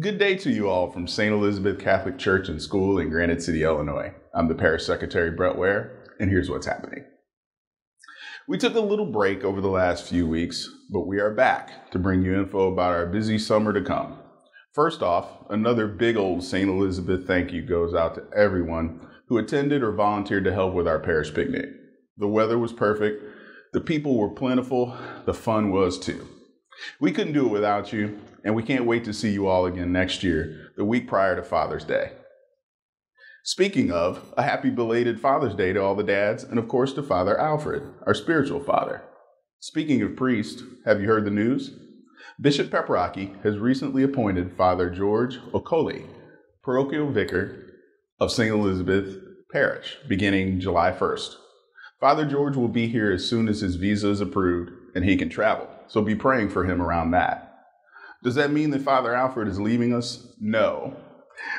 Good day to you all from St. Elizabeth Catholic Church and School in Granite City, Illinois. I'm the Parish Secretary Brett Ware, and here's what's happening. We took a little break over the last few weeks, but we are back to bring you info about our busy summer to come. First off, another big old St. Elizabeth thank you goes out to everyone who attended or volunteered to help with our parish picnic. The weather was perfect, the people were plentiful, the fun was too. We couldn't do it without you, and we can't wait to see you all again next year, the week prior to Father's Day. Speaking of, a happy belated Father's Day to all the dads, and of course to Father Alfred, our spiritual father. Speaking of priests, have you heard the news? Bishop Paprocki has recently appointed Father George Okoli, parochial vicar of St. Elizabeth Parish, beginning July 1st. Father George will be here as soon as his visa is approved and he can travel, so be praying for him around that. Does that mean that Father Alfred is leaving us? No.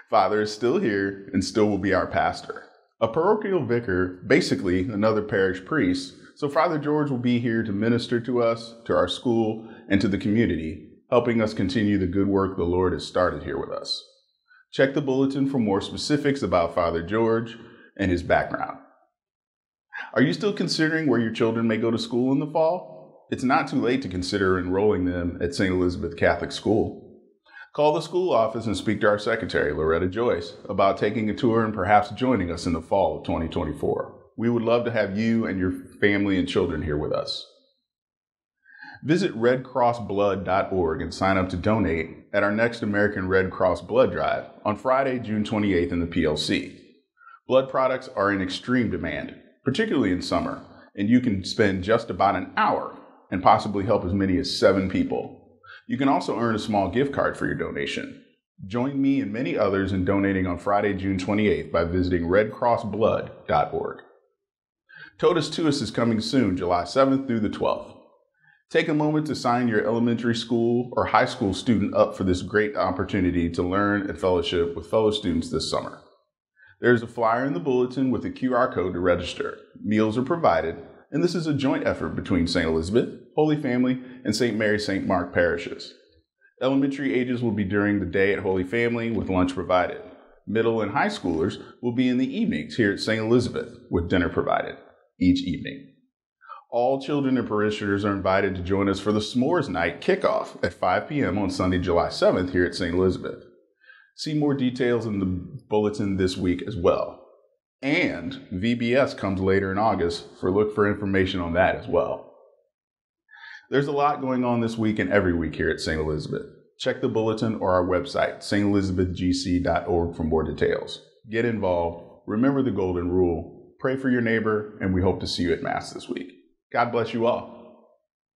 Father is still here and still will be our pastor. A parochial vicar, basically another parish priest, so Father George will be here to minister to us, to our school, and to the community, helping us continue the good work the Lord has started here with us. Check the bulletin for more specifics about Father George and his background. Are you still considering where your children may go to school in the fall? It's not too late to consider enrolling them at St. Elizabeth Catholic School. Call the school office and speak to our secretary, Loretta Joyce, about taking a tour and perhaps joining us in the fall of 2024. We would love to have you and your family and children here with us. Visit redcrossblood.org and sign up to donate at our next American Red Cross Blood Drive on Friday, June 28th in the PLC. Blood products are in extreme demand, particularly in summer, and you can spend just about an hour and possibly help as many as seven people. You can also earn a small gift card for your donation. Join me and many others in donating on Friday, June 28th by visiting redcrossblood.org. Totus Tuus is coming soon, July 7th through the 12th. Take a moment to sign your elementary school or high school student up for this great opportunity to learn and fellowship with fellow students this summer. There's a flyer in the bulletin with a QR code to register. Meals are provided, and this is a joint effort between St. Elizabeth, Holy Family, and St. Mary St. Mark parishes. Elementary ages will be during the day at Holy Family with lunch provided. Middle and high schoolers will be in the evenings here at St. Elizabeth with dinner provided each evening. All children and parishioners are invited to join us for the S'mores Night kickoff at 5 p.m. on Sunday, July 7th here at St. Elizabeth. See more details in the bulletin this week as well. And VBS comes later in August, for look for information on that as well. There's a lot going on this week and every week here at St. Elizabeth. Check the bulletin or our website, stelizabethgc.org for more details. Get involved, remember the golden rule, pray for your neighbor, and we hope to see you at Mass this week. God bless you all.